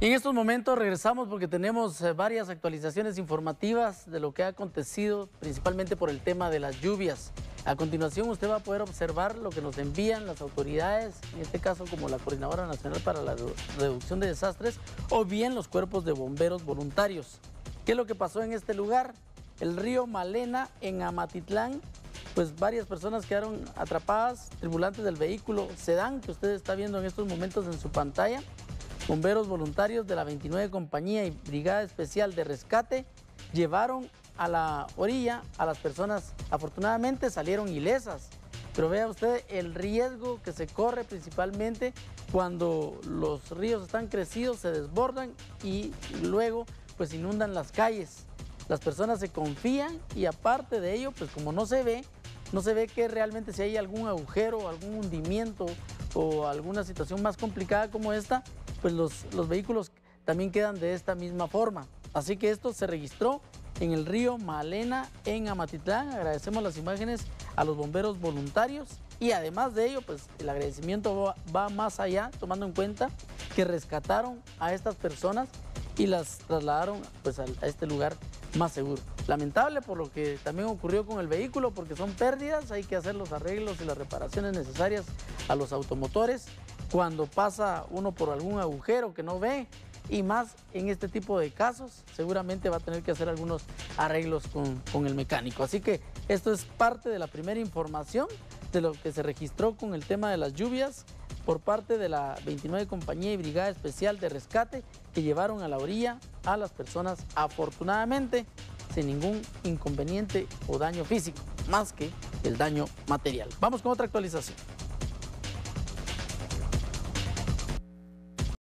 En estos momentos regresamos porque tenemos eh, varias actualizaciones informativas de lo que ha acontecido, principalmente por el tema de las lluvias. A continuación usted va a poder observar lo que nos envían las autoridades, en este caso como la Coordinadora Nacional para la Reducción de Desastres o bien los cuerpos de bomberos voluntarios. ¿Qué es lo que pasó en este lugar? El río Malena en Amatitlán, pues varias personas quedaron atrapadas, tripulantes del vehículo sedán que usted está viendo en estos momentos en su pantalla Bomberos voluntarios de la 29 Compañía y Brigada Especial de Rescate llevaron a la orilla a las personas. Afortunadamente salieron ilesas, pero vea usted el riesgo que se corre principalmente cuando los ríos están crecidos, se desbordan y luego pues inundan las calles. Las personas se confían y aparte de ello, pues como no se ve, no se ve que realmente si hay algún agujero, algún hundimiento o alguna situación más complicada como esta, pues los, los vehículos también quedan de esta misma forma. Así que esto se registró en el río Malena, en Amatitlán. Agradecemos las imágenes a los bomberos voluntarios y además de ello, pues el agradecimiento va, más allá, tomando en cuenta que rescataron a estas personas y las trasladaron pues, a, a este lugar más seguro. Lamentable por lo que también ocurrió con el vehículo, porque son pérdidas, hay que hacer los arreglos y las reparaciones necesarias a los automotores cuando pasa uno por algún agujero que no ve y más en este tipo de casos seguramente va a tener que hacer algunos arreglos con, el mecánico. Así que esto es parte de la primera información de lo que se registró con el tema de las lluvias por parte de la 29 Compañía y Brigada Especial de Rescate que llevaron a la orilla a las personas afortunadamente sin ningún inconveniente o daño físico, más que el daño material. Vamos con otra actualización.